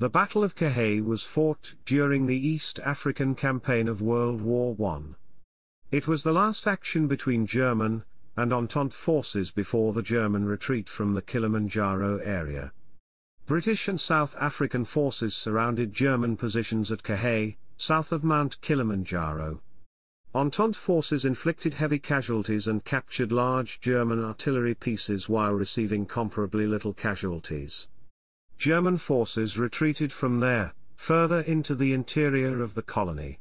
The Battle of Kahe was fought during the East African Campaign of World War I. It was the last action between German and Entente forces before the German retreat from the Kilimanjaro area. British and South African forces surrounded German positions at Kahe, south of Mount Kilimanjaro. Entente forces inflicted heavy casualties and captured large German artillery pieces while receiving comparably little casualties. German forces retreated from there, further into the interior of the colony.